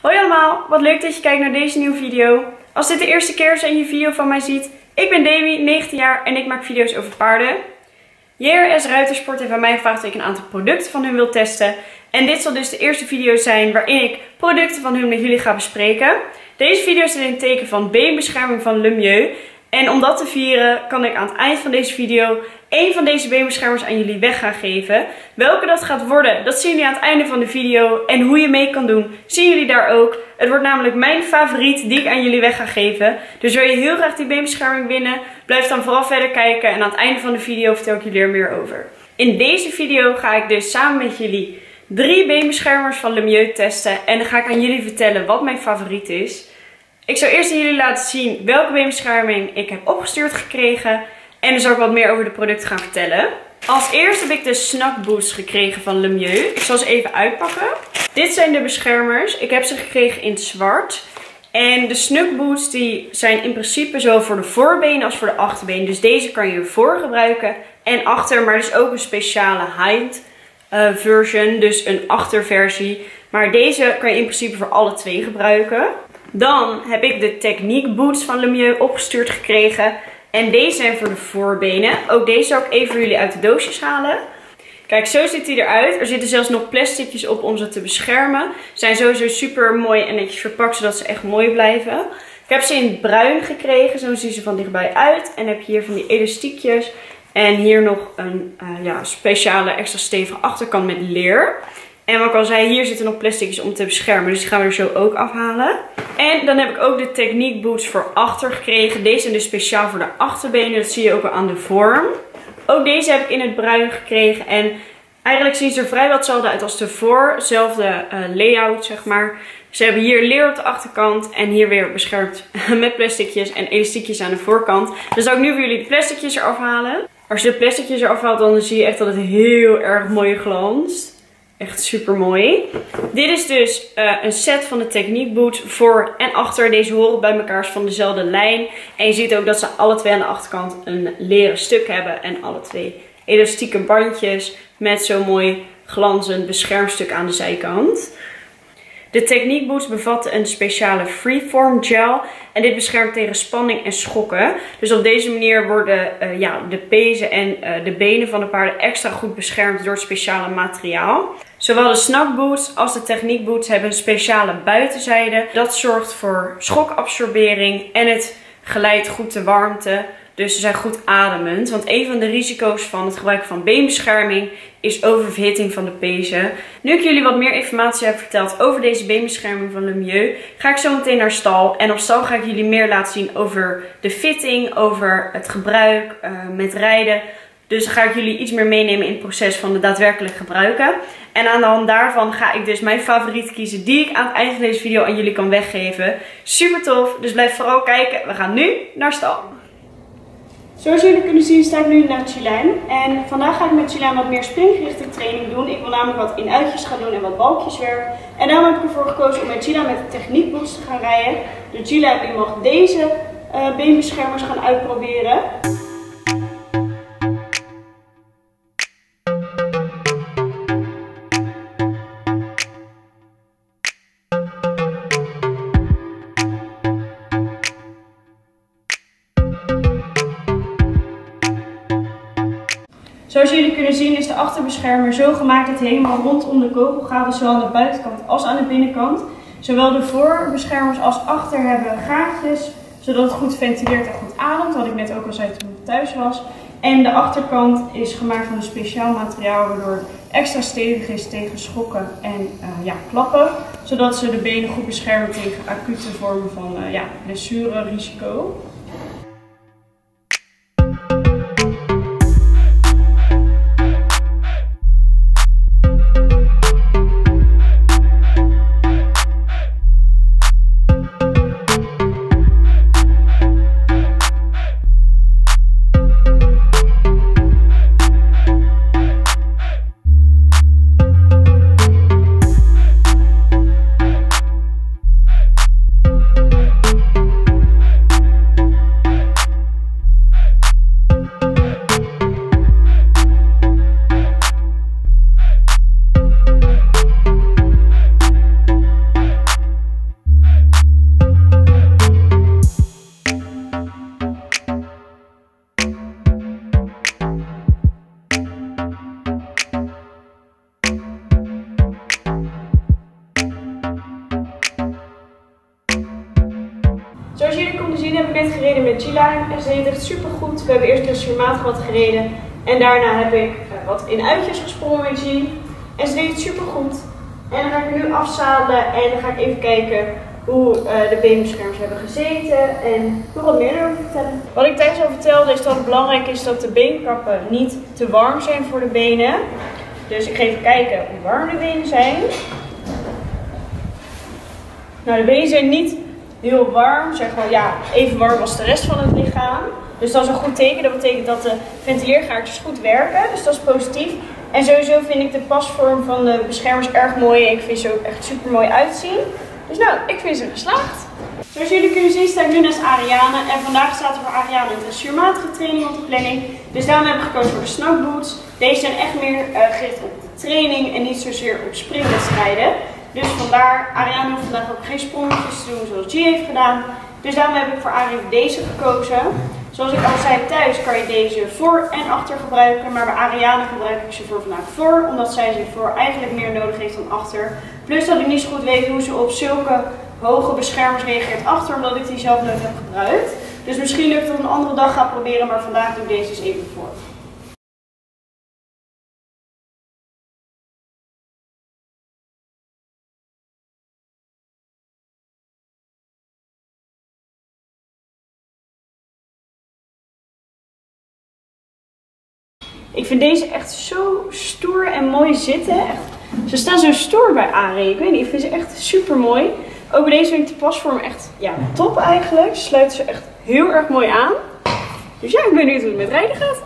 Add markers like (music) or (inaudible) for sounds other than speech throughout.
Hoi allemaal, wat leuk dat je kijkt naar deze nieuwe video. Als dit de eerste keer is en je video van mij ziet, ik ben Demi, 19 jaar en ik maak video's over paarden. JRS Ruitersport heeft aan mij gevraagd dat ik een aantal producten van hun wil testen. En dit zal dus de eerste video zijn waarin ik producten van hun met jullie ga bespreken. Deze video is in het teken van beenbescherming van Le Mieux. En om dat te vieren kan ik aan het eind van deze video één van deze beenbeschermers aan jullie weg gaan geven. Welke dat gaat worden, dat zien jullie aan het einde van de video. En hoe je mee kan doen, zien jullie daar ook. Het wordt namelijk mijn favoriet die ik aan jullie weg ga geven. Dus wil je heel graag die beenbescherming winnen, blijf dan vooral verder kijken. En aan het einde van de video vertel ik jullie er meer over. In deze video ga ik dus samen met jullie drie beenbeschermers van Lemieux testen. En dan ga ik aan jullie vertellen wat mijn favoriet is. Ik zal eerst aan jullie laten zien welke beenbescherming ik heb opgestuurd gekregen. En dan zal ik wat meer over de producten gaan vertellen. Als eerste heb ik de Snack Boost gekregen van Lemieux. Ik zal ze even uitpakken. Dit zijn de beschermers. Ik heb ze gekregen in zwart. En de Snug Boots die zijn in principe zowel voor de voorbenen als voor de achterbenen. Dus deze kan je voor gebruiken en achter. Maar er is ook een speciale hind uh, version. Dus een achterversie. Maar deze kan je in principe voor alle twee gebruiken. Dan heb ik de Technique Boots van Lemieux opgestuurd gekregen. En deze zijn voor de voorbenen. Ook deze zal ik even voor jullie uit de doosjes halen. Kijk, zo ziet hij eruit. Er zitten zelfs nog plasticjes op om ze te beschermen. Zijn sowieso super mooi en netjes verpakt, zodat ze echt mooi blijven. Ik heb ze in bruin gekregen. Zo zien ze van dichtbij uit. En heb je hier van die elastiekjes. En hier nog een uh, ja, speciale extra stevige achterkant met leer. En wat ik al zei, hier zitten nog plasticjes om te beschermen. Dus die gaan we er zo ook afhalen. En dan heb ik ook de Technique Boots voor achter gekregen. Deze zijn dus speciaal voor de achterbenen. Dat zie je ook al aan de vorm. Ook deze heb ik in het bruin gekregen. En eigenlijk zien ze er vrijwel hetzelfde uit als voor. Zelfde uh, layout, zeg maar. Ze hebben hier leer op de achterkant en hier weer beschermd (laughs) met plasticjes en elastiekjes aan de voorkant. Dus zal ik nu voor jullie de plasticjes eraf halen. Als je de plasticjes eraf haalt, dan zie je echt dat het heel erg mooi glanst. Echt super mooi. Dit is dus uh, een set van de Technique Boot voor en achter. Deze horen bij elkaar van dezelfde lijn. En je ziet ook dat ze alle twee aan de achterkant een leren stuk hebben. En alle twee elastieke bandjes met zo'n mooi glanzend beschermstuk aan de zijkant. De Technique Boots bevatten een speciale freeform gel. En dit beschermt tegen spanning en schokken. Dus op deze manier worden uh, ja, de pezen en uh, de benen van de paarden extra goed beschermd door het speciale materiaal. Zowel de Snack Boots als de Technique Boots hebben een speciale buitenzijde. Dat zorgt voor schokabsorbering en het geleidt goed de warmte. Dus ze zijn goed ademend. Want een van de risico's van het gebruik van beenbescherming is oververhitting van de pezen. Nu ik jullie wat meer informatie heb verteld over deze beenbescherming van Lemieux, ga ik zo meteen naar stal. En op stal ga ik jullie meer laten zien over de fitting, over het gebruik, uh, met rijden. Dus ga ik jullie iets meer meenemen in het proces van het daadwerkelijk gebruiken. En aan de hand daarvan ga ik dus mijn favoriet kiezen die ik aan het eind van deze video aan jullie kan weggeven. Super tof, dus blijf vooral kijken. We gaan nu naar stal. Zoals jullie kunnen zien sta ik nu naar Chilijn. En vandaag ga ik met Chilijn wat meer springgerichte training doen. Ik wil namelijk wat in uitjes gaan doen en wat balkjeswerk. En daarom heb ik ervoor gekozen om met Gila met de techniekboots te gaan rijden. Dus Gila heb ik mag deze uh, beenbeschermers gaan uitproberen. Zoals jullie kunnen zien is de achterbeschermer zo gemaakt dat hij helemaal rondom de kogel gaat. Dus zowel aan de buitenkant als aan de binnenkant. Zowel de voorbeschermers als achter hebben gaatjes. Zodat het goed ventileert en goed ademt. Wat ik net ook al zei toen ik thuis was. En de achterkant is gemaakt van een speciaal materiaal. Waardoor het extra stevig is tegen schokken en uh, ja, klappen. Zodat ze de benen goed beschermen tegen acute vormen van uh, ja, blessure We hebben eerst een wat gereden en daarna heb ik uh, wat in uitjes gesprongen met G. En ze deed het super goed. En dan ga ik nu afzadelen en dan ga ik even kijken hoe uh, de beenbeschermers hebben gezeten en nog wat meer erover vertellen. Wat ik tijdens al vertelde is dat het belangrijk is dat de beenkappen niet te warm zijn voor de benen. Dus ik ga even kijken hoe warm de benen zijn. Nou, de benen zijn niet heel warm, zeg maar ja, even warm als de rest van het lichaam. Dus dat is een goed teken. Dat betekent dat de ventileergaartjes goed werken. Dus dat is positief. En sowieso vind ik de pasvorm van de beschermers erg mooi. Ik vind ze ook echt super mooi uitzien. Dus nou, ik vind ze geslaagd. Zoals jullie kunnen zien sta ik nu naast Ariane. En vandaag staat er voor Ariane een dressuurmatige training op de planning. Dus daarom heb ik gekozen voor de snowboots. Deze zijn echt meer uh, gericht op training en niet zozeer op springwedstrijden. Dus vandaar, Ariane hoeft vandaag ook geen sprongetjes te doen zoals G heeft gedaan. Dus daarom heb ik voor Ariane deze gekozen. Zoals ik al zei thuis kan je deze voor en achter gebruiken. Maar bij Ariane gebruik ik ze voor vandaag voor. Omdat zij ze voor eigenlijk meer nodig heeft dan achter. Plus dat ik niet zo goed weet hoe ze op zulke hoge beschermers reageert achter. Omdat ik die zelf nooit heb gebruikt. Dus misschien lukt het een andere dag gaan proberen. Maar vandaag doe ik deze eens even voor. Ik vind deze echt zo stoer en mooi zitten. Echt, ze staan zo stoer bij Ari. Ik weet niet, ik vind ze echt super mooi. Ook deze vind ik de pasvorm echt ja, top eigenlijk. Ze sluiten ze echt heel erg mooi aan. Dus ja, ik ben benieuwd hoe het met rijden gaat.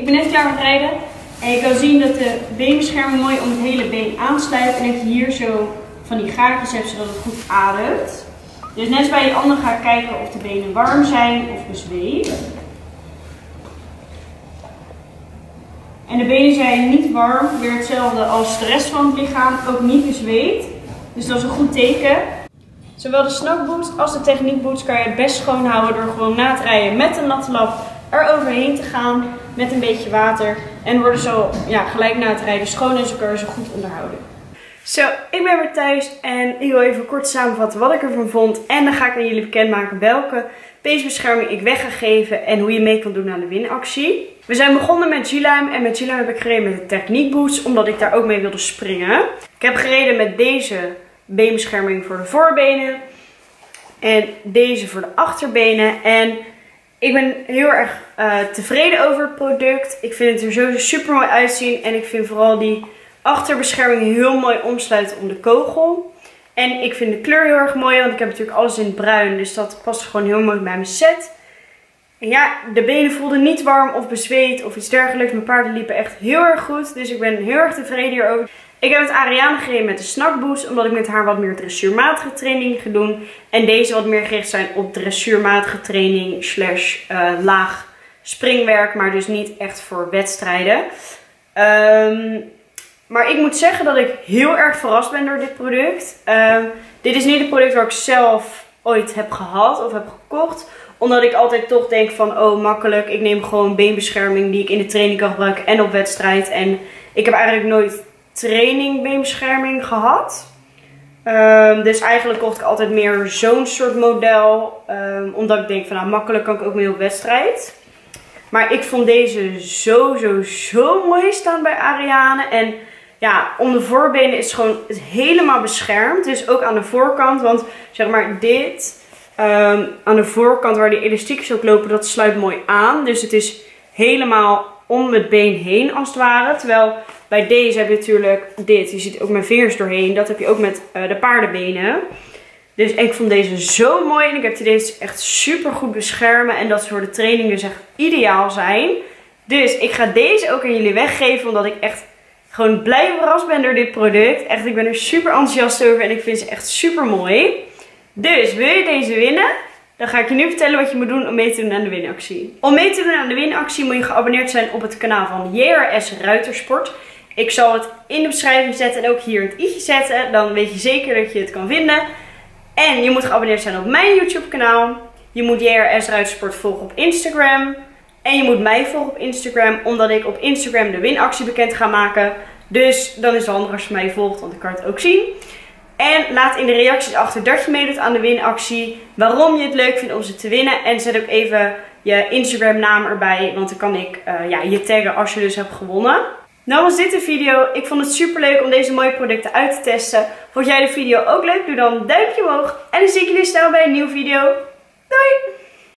Ik ben net klaar met rijden. En je kan zien dat de beenbescherming mooi om het hele been aansluit. En dat je hier zo van die gaatjes hebt zodat het goed ademt. Dus net als bij die andere ga ik kijken of de benen warm zijn of bezweet. En de benen zijn niet warm, weer hetzelfde als de rest van het lichaam, ook niet bezweet. Dus dat is een goed teken. Zowel de snackboost als de techniekboost kan je het best schoonhouden door gewoon na het rijden met een natte lap er overheen te gaan met een beetje water. En worden zo ja, gelijk na het rijden schoon en ze kunnen ze goed onderhouden. Zo, ik ben weer thuis en ik wil even kort samenvatten wat ik ervan vond. En dan ga ik aan jullie bekendmaken welke peesbescherming ik weg ga geven en hoe je mee kan doen aan de winactie. We zijn begonnen met G-Lime en met G-Lime heb ik gereden met de Techniek Boots, omdat ik daar ook mee wilde springen. Ik heb gereden met deze beenbescherming voor de voorbenen en deze voor de achterbenen. En ik ben heel erg uh, tevreden over het product. Ik vind het er zo super mooi uitzien. En ik vind vooral die achterbescherming heel mooi omsluiten om de kogel. En ik vind de kleur heel erg mooi, want ik heb natuurlijk alles in bruin. Dus dat past gewoon heel mooi bij mijn set. En ja, de benen voelden niet warm of bezweet of iets dergelijks. Mijn paarden liepen echt heel erg goed. Dus ik ben heel erg tevreden hierover. Ik heb het Ariane gereden met de snackboost, omdat ik met haar wat meer dressuurmatige training ga doen. En deze wat meer gericht zijn op dressuurmatige training slash uh, laag springwerk, maar dus niet echt voor wedstrijden. Um, maar ik moet zeggen dat ik heel erg verrast ben door dit product. Um, dit is niet het product waar ik zelf ooit heb gehad of heb gekocht. Omdat ik altijd toch denk van, oh makkelijk, ik neem gewoon beenbescherming die ik in de training kan gebruiken en op wedstrijd. En ik heb eigenlijk nooit training beenbescherming gehad. Um, dus eigenlijk kocht ik altijd meer zo'n soort model. Um, omdat ik denk van, nou makkelijk kan ik ook mee op wedstrijd. Maar ik vond deze zo, zo, zo mooi staan bij Ariane. En ja, om de voorbenen is gewoon helemaal beschermd. Dus ook aan de voorkant. Want zeg maar dit, um, aan de voorkant waar die elastiekjes ook lopen, dat sluit mooi aan. Dus het is helemaal om het been heen als het ware. Terwijl bij deze heb je natuurlijk dit. Je ziet ook mijn vingers doorheen. Dat heb je ook met uh, de paardenbenen. Dus ik vond deze zo mooi. En ik heb deze echt super goed beschermen. En dat ze voor de training dus echt ideaal zijn. Dus ik ga deze ook aan jullie weggeven. Omdat ik echt gewoon blij verrast ben door dit product. Echt, ik ben er super enthousiast over. En ik vind ze echt super mooi. Dus wil je deze winnen? Dan ga ik je nu vertellen wat je moet doen om mee te doen aan de winactie. Om mee te doen aan de winactie moet je geabonneerd zijn op het kanaal van JRS Ruitersport. Ik zal het in de beschrijving zetten en ook hier het i'tje zetten. Dan weet je zeker dat je het kan vinden. En je moet geabonneerd zijn op mijn YouTube kanaal. Je moet JRS Ruitersport volgen op Instagram. En je moet mij volgen op Instagram, omdat ik op Instagram de winactie bekend ga maken. Dus dan is het handig als je mij volgt, want ik kan het ook zien. En laat in de reacties achter dat je meedoet aan de winactie. Waarom je het leuk vindt om ze te winnen. En zet ook even je Instagram naam erbij. Want dan kan ik uh, ja, je taggen als je dus hebt gewonnen. Nou was dit de video. Ik vond het super leuk om deze mooie producten uit te testen. Vond jij de video ook leuk? Doe dan een duimpje omhoog. En dan zie ik jullie snel bij een nieuwe video.